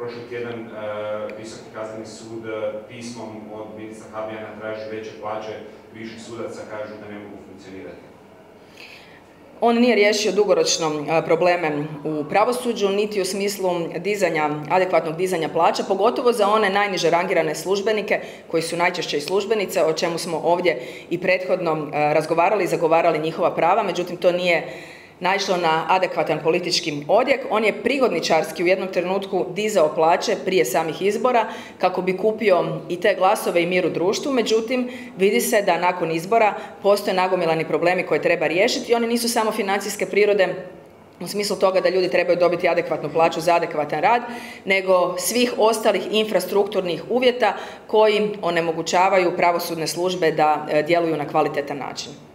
prošli tjedan e, Visoki kazneni sud e, pismom od ministra Habijana traži veće plaće viših sudaca, kažu da ne mogu funkcionirati. On nije riješio dugoročno probleme u pravosuđu, niti u smislu dizanja, adekvatnog dizanja plaća, pogotovo za one najniže rangirane službenike, koji su najčešće i službenice, o čemu smo ovdje i prethodno razgovarali i zagovarali njihova prava, međutim to nije naišlo na adekvatan politički odjek. On je prigodničarski u jednom trenutku dizao plaće prije samih izbora kako bi kupio i te glasove i mir u društvu, međutim vidi se da nakon izbora postoje nagomilani problemi koje treba riješiti i oni nisu samo financijske prirode u smislu toga da ljudi trebaju dobiti adekvatnu plaću za adekvatan rad, nego svih ostalih infrastrukturnih uvjeta koji onemogućavaju pravosudne službe da e, djeluju na kvalitetan način.